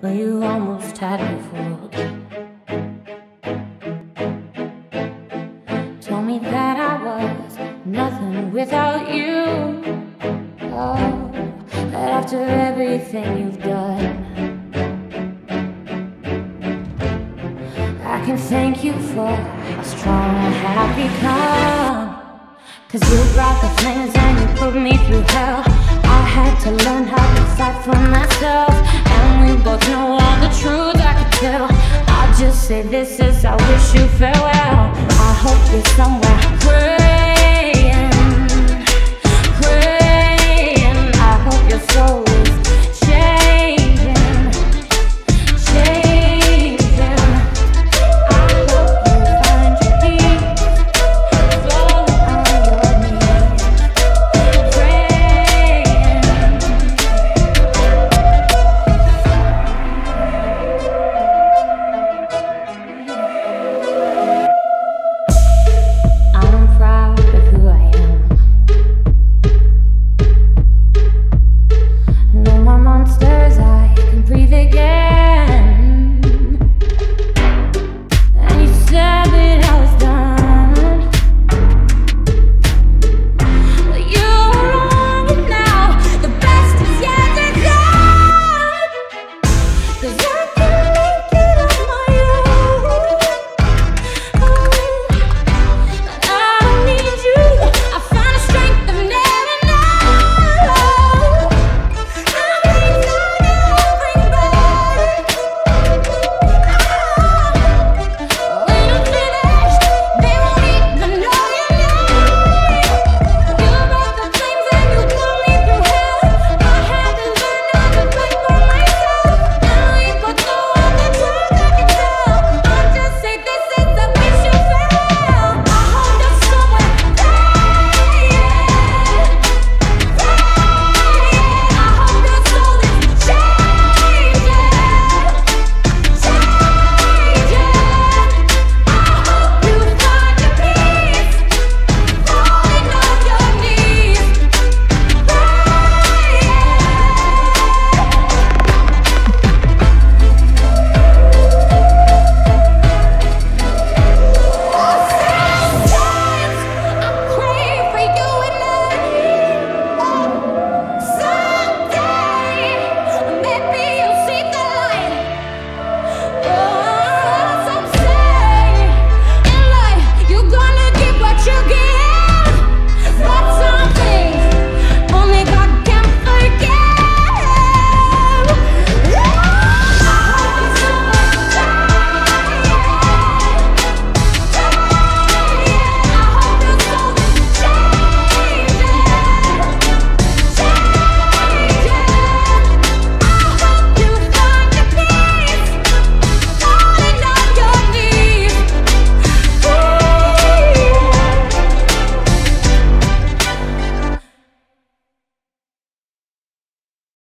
but you almost had me fooled. Told me that I was nothing without you. Oh, that after everything you've done, I can thank you for how strong I have become. Cause you brought the flames and you put me through hell. I had to learn how to fight for myself. We both know all the truth I could tell. I'll just say this is I wish you farewell. I hope you're somewhere. Cause